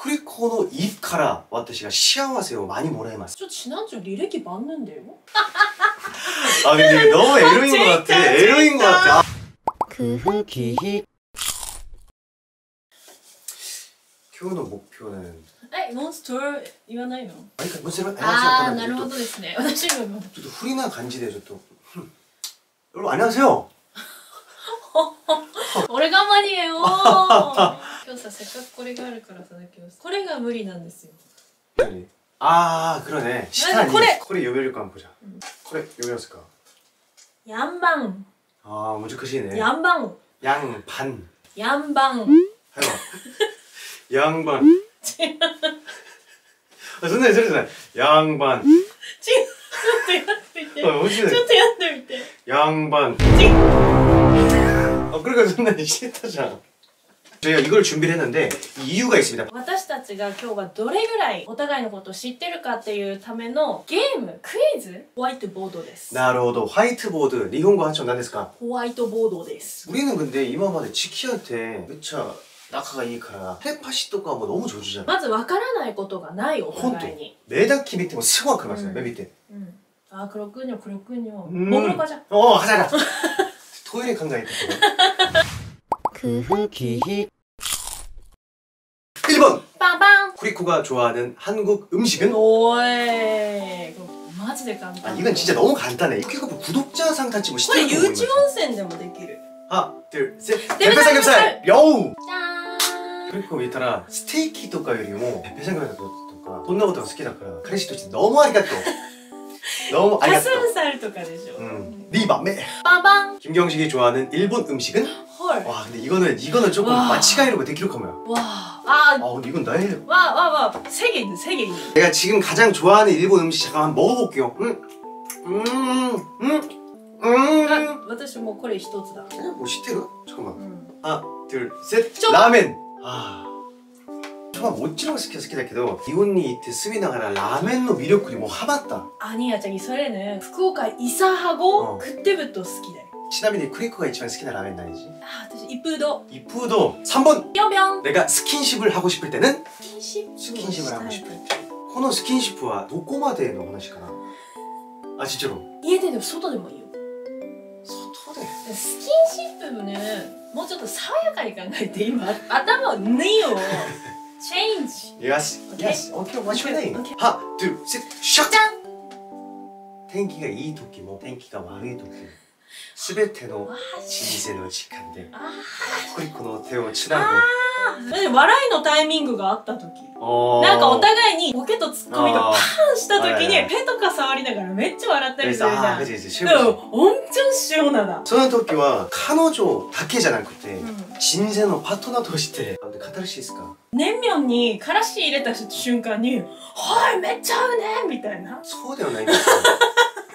クリコの입から私が幸せを많이もらいます。 저 지난주履歴봤는데요? 아 근데 이게 너무 에로인 것 같아. 진짜, 에로인 것 같아. 아, 그 기희 今日の目標ね。えモンストー言わないのあいかもちろんああ 안녕하세요. なるほどですね私も ちょっと不利な感じでちょっと。うん여러분안녕하세요。 俺がマニエよ 今日させっかくこれがあるからさ今日これが無理なんですよ 何ああ、그러네。下にこれこれ読めるかも보자 んこれ読めますかヤンバンああ、難しいね。ヤンバン 양반。 ヤンバン 해봐. 양반. 아, 선생님, 선생님, 양반. ちょっとやってみて 어, ちょっ 멋지네. とやってみて 양반. ち 어, 그러니까 선생님 싫다잖아. 저희가 이걸 준비를 했는데 이유가 있습니다. 私たちが今日はどれぐらいお互いのことを知ってるかっていうためのゲームクイズホワイトボードです 나로도 화이트보드, 일본어 한청 난데스까? ホワイトボードです 우리는 근데 이마마데 치키한테 매차 낙하가 이카라 텔파시とか 뭐 너무 조주잖아. まずわからないことがないお互いに 매다키 밑에 뭐 스고 그러면서 음. 맨 밑에. うんあー黒くにょ黒くにょうんもぐろかじゃ 어, 하자, 하자. 토일에 간가있다. 그 기희 1번! パンパン 쿠리코가 좋아하는 한국 음식은? おーいこれマジで簡 아 単 이건 진짜 너무 간단해. 쿠리코 구독자상 타치 뭐 これ 시대로 誘致温泉でもできる 하나, 둘, 셋. 대패 대패삼겹살! 여우! じゃーん 쿠리코 밑에라 스테이키 とかよりも 대패삼겹살 とかそんなことが好きだから彼氏として 너무 ありがとう 너무 ありカがとうスンサルとかでしょ、 음, 네 맘에 パンパン 김경식이 좋아하는 일본 음식은? はい 와 근데 이거는 이거는 조금 와. 마치가이로 되기로 하면 わああー 아 근데 이건 나의 わあわあわあせげせげ 내가 지금 가장 좋아하는 일본 음식 잠깐만 먹어볼게요 음, 음, 음, 음. 私もこれ一つだ 그냥 뭐 시테르? 잠깐만 うん 하나 둘셋 좀. 라멘 아 정말 멋지는 거好き 好きだけど 일본에 이때 스미나가라 라멘의 매력이 뭐 하마다 アニヤちゃんそれね福岡イサハゴうん食ってぶと好きだ よ 치나미니 크리코가 이치만 스키나 라멘 아니지? あ私一風堂 이푸도 3번 ぴょんぴょん 내가 스킨십을 하고 싶을 때는 スキンシップ 스킨십을 하고 싶을 때この 스킨십은 どこまでの話かな아 진짜로 家ででも外でもいいよ 소토데 スキンシップもねもうちょっと爽やかに考えて今頭をねよチェンジ 예스 오케이. 예스 오케이 what's your name? 오케이. 하나 둘셋 샥! じゃん 天気がいい時も天気が悪い時も すべての老舗の時間で、一個一個の手をつなぐ。笑いのタイミングがあった時。なんかお互いにボケとツッコミがパンした時に、手とか触りながらめっちゃ笑ったりするじゃん。でも、本当うなだ。その時は、彼女だけじゃなくて、老舗のパートナーとして、カタルシスか？年明にからし入れた瞬間に、はい、めっちゃ合うねみたいな。そうではないですか。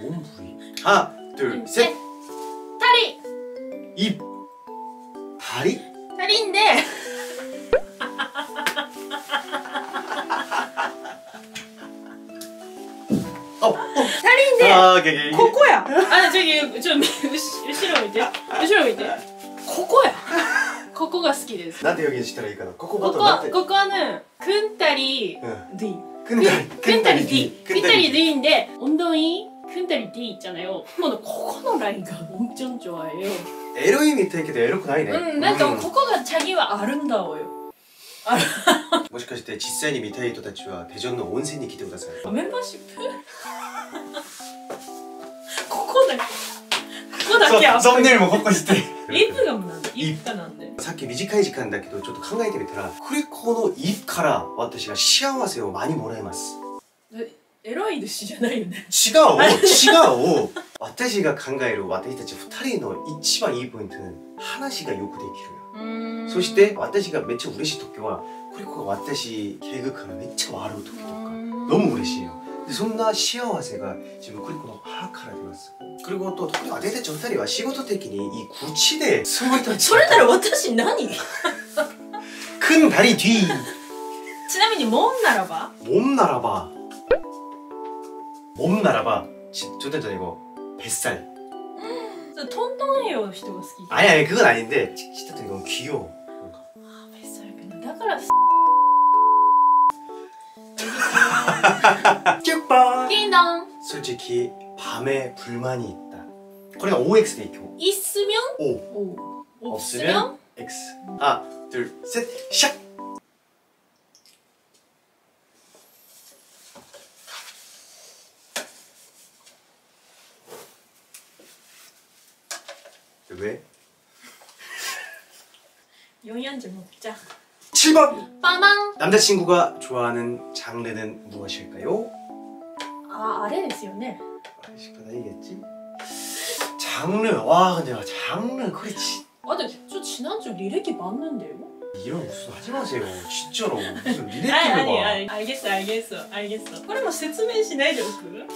몸 부위 하나 둘셋 다리. 입 다리? 다리인데. 어, 어. 다리인데. 아, 게, 게, 게. ここや. 아, 저기 좀後ろ見て. 後ろ見て. ここや.ここが好きです. なんて表現したらいいかなここここごとなんてここはね、くんたりうん D. 근다리 근다리 D. 근다리 근다리 D인 데 운동이 근다리 D 있잖아요. 근데 ここのラインが 엄청 좋아해요. 에로이 밑에 이렇게 에로크 나이네 うん、なんかここがチャギはあるんだよ。もしかして実際に見たい人たちは대전の温泉に来てくださいメンバーシップここだけ。ここだけアップ썸네일もここしてリップがなんでリップなんで。さっき短い時間だけどちょっと考えてみたらクリコの입から私が幸せを많이もらえますえ エロいですじゃないよね。違う違う私が考える私たち二人の一番いいポイントは話がよくできるう うんそして私がめっちゃ嬉しい時はクリコが私敬語からめっちゃ笑う時とか너무嬉しいよでそんな幸せが自分クリコの歯から出ますクリコと特に私たちお二人は仕事的にいい口でそういったそれなら私何ち 큰 다리 뒤 なみにもんならば 몸 나라봐 몸 나라봐 지- 좋댔잖아 이거 뱃살 それトントンヘヨ人が好き 아니 아니 그건 아닌데 지- 진짜 이건 귀여워 뭔가. あベストやけどだから 쭈빠 ピンドン 솔직히 밤에 불만이 있다 그러니까 OX대 교 いっすみょ O んおおっすみょん 없으면 X 하나 둘셋 샥 왜? 440 먹자 7번 빠망 남자친구가 좋아하는 장르는 무엇일까요? ああれですよね 시끄러이겠지? 장르 와 근데 장르 그렇지 아 근데 저 지난주 리렉이 맞는데요? 이런 무슨 하지 마세요 진짜로 무슨 あ 리레이트를 あ 봐 あ알겠어알겠어알겠어これも説明しないでおく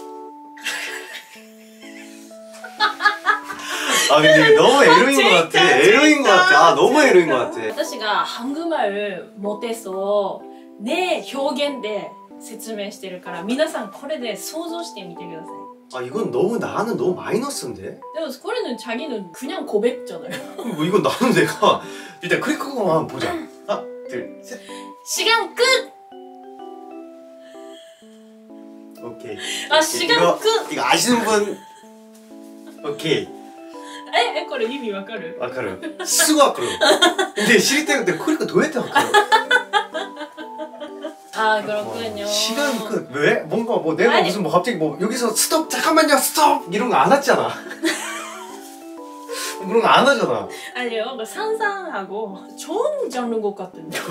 아 근데 이게 너무 에로인 것 같아 진짜, 에로인 것 같아 아 너무 진짜. 에로인 것 같아 私が한국말 못해서 내表現で説明してるから皆さんこれで想像してみてください 아 이건 너무 나는 너무 마이너스인데 でもこれの 자기는 그냥 고백잖아요 그럼 뭐 이건 나는 내가 일단 클릭하고만 한번 보자 하나 둘셋 시간 끝! 오케이 아 이거- 시간 끝! 이거 아시는 분 오케이 ええこれ意味わかる 와카르 쓰고 와카르 근데 시리 때문에 클릭 도했다 와카르 あー그렇군요 시간 끝 왜? 뭔가 뭐 내가 아니. 무슨 뭐 갑자기 뭐 여기서 스톱 잠깐만요 스톱 이런 거 안 했잖아 그런 거 안 하잖아 아니요 뭔가 상상하고 좋은 장르인 것 같은데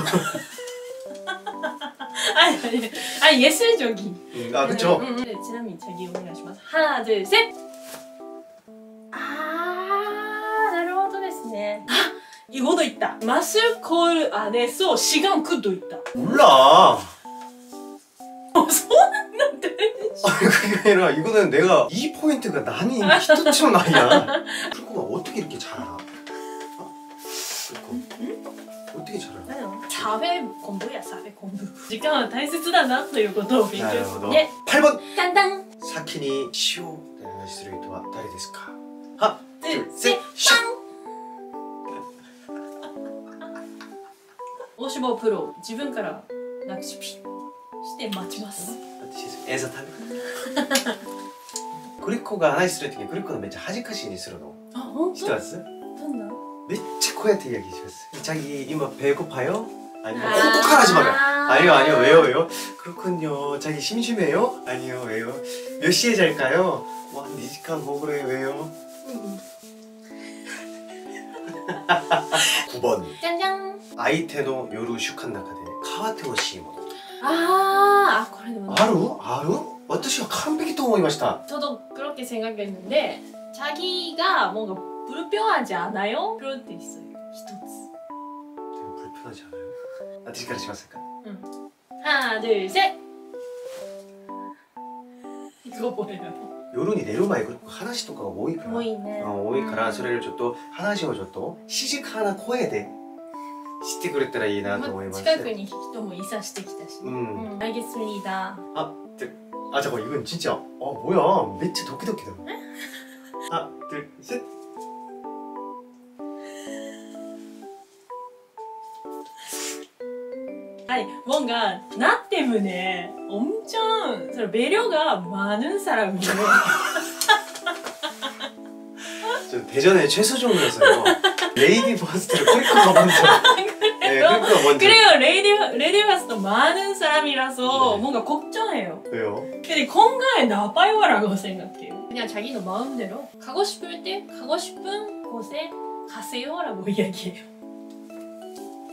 아니 아니 아니 예술적인 음, 아 그쵸 음, 음, 음. 네, 지나미 자기 오願いします 하나 둘셋 이것도 있다. 마실 걸 안에서 시간 끝도 있다. 몰라. 어, 아, 그게 아니라 이거는 내가 이 포인트가 난이 히트치는 난이야. 그리고 어떻게 이렇게 잘 알아? 어? 응? 어떻게 잘 알아? 4회 공부야 4회 공부. 시간은 大切だなということを勉強する 8번. 딴딴. 사키니 시오 내나시스루이토와 다리 데스카. 하나 둘셋 쌍. 45%自分からなくしして待ちます As a time? グリコが話するときグリコのめっちゃ恥ずかしいにするのあ、ほんと? めっちゃこうやって이야기します。자기이마배고파요 아니면 아 혹하지 말아요. 아니요 아니요 왜요 왜요? 그렇군요. 자기 심심해요? 아니요 왜요? 몇 시에 잘까요? 와 니지칸 먹으래 왜요? 9번. 짠짠. んじゃん 아이테노 요루 슈칸 나카데 카와테오 시모 あーあこれでも 아루? 아루? 私は完璧と思いました 저도 그렇게 생각했는데 자기가 뭔가 불편하지 않아요? 그럴 때 있어요 히토츠 되게 불편하지 않아요? 아저씨からしますか 하나 둘셋 이거 뭐예요? 夜に寝る前話とかが多いから 모이네 あ多いからそれをちょっと話をちょっと静かな声 で知ってくれたらいいなと思いまして近くに人もいさしてきたし、 음. 음, 알겠습니다 아, 들, 아 잠깐 이건 진짜 아 뭐야 매치 도끼도끼다 하나 둘셋 아니 뭔가 나 때문에 엄청 저 매력가 많은 사람이에요 저 대전에 최수종이었어요 레이디 버스트를 클릭커가 먼저 네 클릭커가 먼저 그래요 레이디 레이디 파스도 많은 사람이라서 네. 뭔가 걱정해요 왜요? 근데 건강에 나빠요라고 생각해요 그냥 자기는 마음대로 가고 싶을 때 가고 싶은 곳에 가세요라고 이야기해요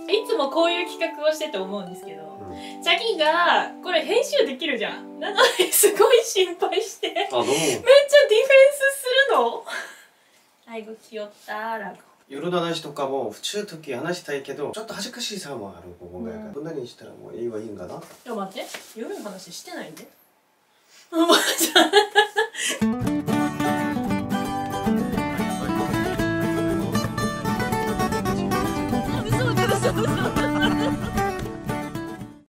いつもこういう企画をしてて思うんですけど、 음. チャギがこれ編集できるじゃんなのにすごい心配してめっちゃ 아 너무 ディフェンスするの아이고귀엽다라고 夜の話とかも普通時話したいけどちょっと恥ずかしさもあるこう、うん。こんなにしたらもういいはいいんかな？でも待って。夜の話してないんで。おばあちゃん